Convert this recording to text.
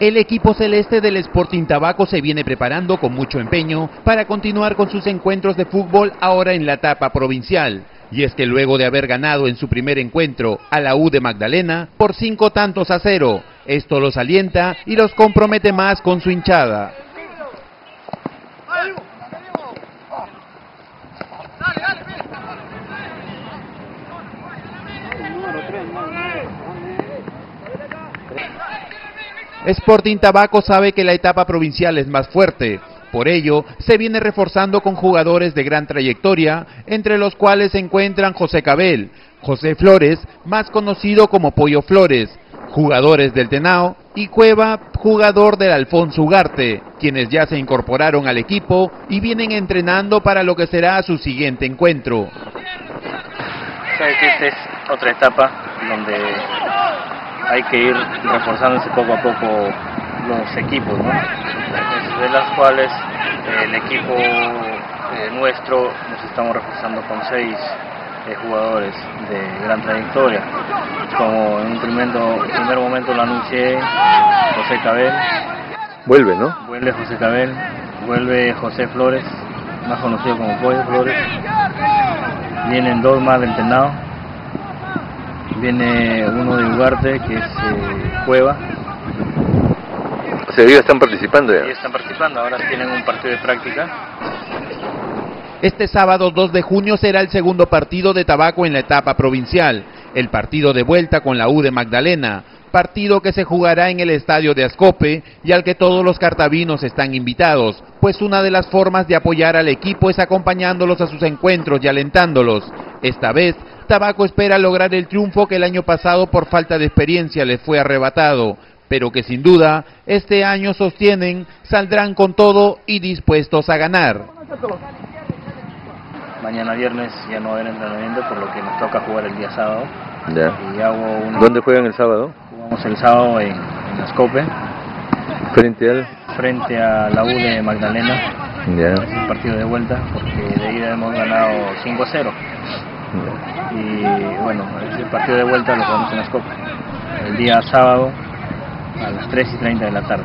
El equipo celeste del Sporting Tabaco se viene preparando con mucho empeño para continuar con sus encuentros de fútbol ahora en la etapa provincial. Y es que luego de haber ganado en su primer encuentro a la U de Magdalena por cinco tantos a cero, esto los alienta y los compromete más con su hinchada. Sporting Tabaco sabe que la etapa provincial es más fuerte. Por ello, se viene reforzando con jugadores de gran trayectoria, entre los cuales se encuentran José Cabel, José Flores, más conocido como Pollo Flores, jugadores del Tenao, y Cueva, jugador del Alfonso Ugarte, quienes ya se incorporaron al equipo y vienen entrenando para lo que será su siguiente encuentro. esta es otra etapa donde hay que ir reforzándose poco a poco los equipos, de las cuales eh, el equipo eh, nuestro nos estamos reforzando con seis eh, jugadores de gran trayectoria. Como en un primer, primer momento lo anuncié, José Cabel. Vuelve, ¿no? Vuelve José Cabel, vuelve José Flores, más conocido como Pollo Flores. Vienen dos más del Tenado viene uno de Ugarte que es eh, Cueva. O sea, ellos están participando ya. Ellos están participando, ahora tienen un partido de práctica. Este sábado 2 de junio será el segundo partido de Tabaco en la etapa provincial, el partido de vuelta con la U de Magdalena, partido que se jugará en el estadio de Ascope y al que todos los cartavinos están invitados, pues una de las formas de apoyar al equipo es acompañándolos a sus encuentros y alentándolos. Esta vez Tabaco espera lograr el triunfo que el año pasado por falta de experiencia les fue arrebatado, pero que sin duda este año sostienen saldrán con todo y dispuestos a ganar. Mañana viernes ya no haber entrenamiento por lo que nos toca jugar el día sábado. ¿Dónde juegan el sábado? Jugamos el sábado en, en Ascope. ¿Frente al? Frente a la U de Magdalena. Es un partido de vuelta porque de ida hemos ganado 5 a 0 y bueno, el partido de vuelta lo jugamos en las copas, el día sábado a las 3 y 30 de la tarde.